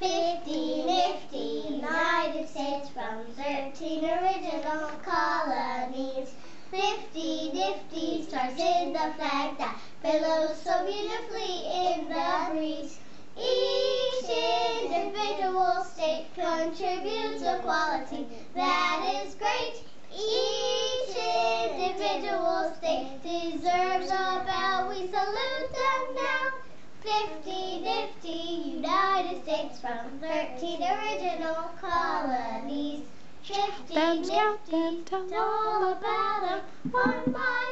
50 nifty United States from 13 original colonies. 50 nifty stars in the flag that billows so beautifully in the breeze. Each individual state contributes a quality that is great. Each individual state deserves a bow. We salute them now. 50 nifty United States from 13 original colonies. 50 Them nifty, it's all about them. One by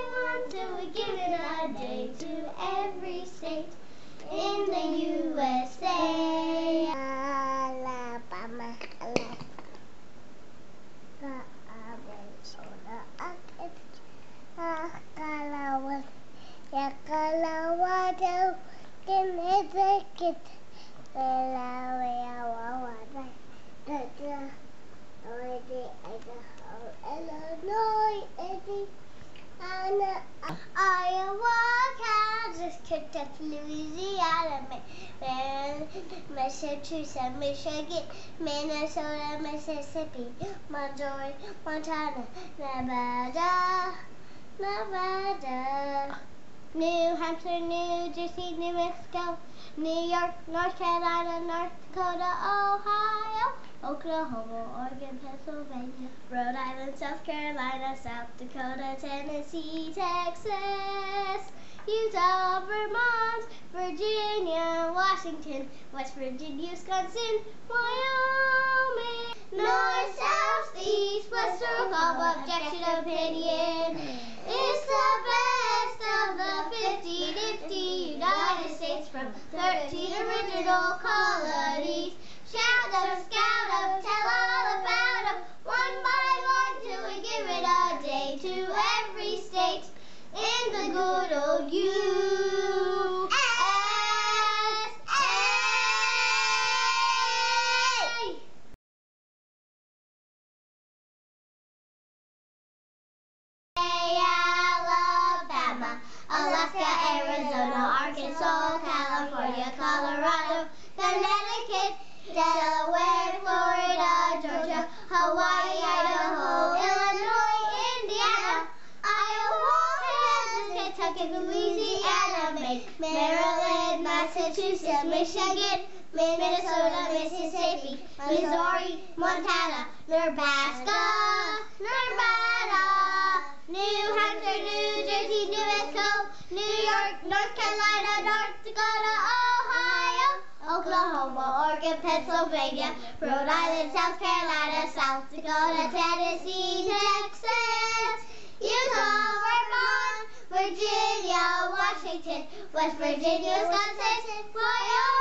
Kentucky, Louisiana, Maryland, Massachusetts, Michigan, Minnesota, Mississippi, Missouri, Montana, Nevada, Nevada, New Hampshire, New Jersey, New Mexico, New York, North Carolina, North Dakota, Ohio, Oklahoma, Oregon, Pennsylvania, Rhode Island, South Carolina, South Dakota, Tennessee, Texas, Utah, Vermont, Virginia, Washington, West Virginia, Wisconsin, Wyoming, to every state in the good old USA. Kentucky, Louisiana, Maine, Maryland, Massachusetts, Michigan, Minnesota, Mississippi, Missouri, Montana, Nebraska, Nevada, New Hampshire, New Jersey, New Mexico, New York, North Carolina, North Dakota, Ohio, Oklahoma, Oregon, Pennsylvania, Rhode Island, South Carolina, South Dakota, Tennessee, Texas, Washington, West Virginia, Wisconsin, Wyoming.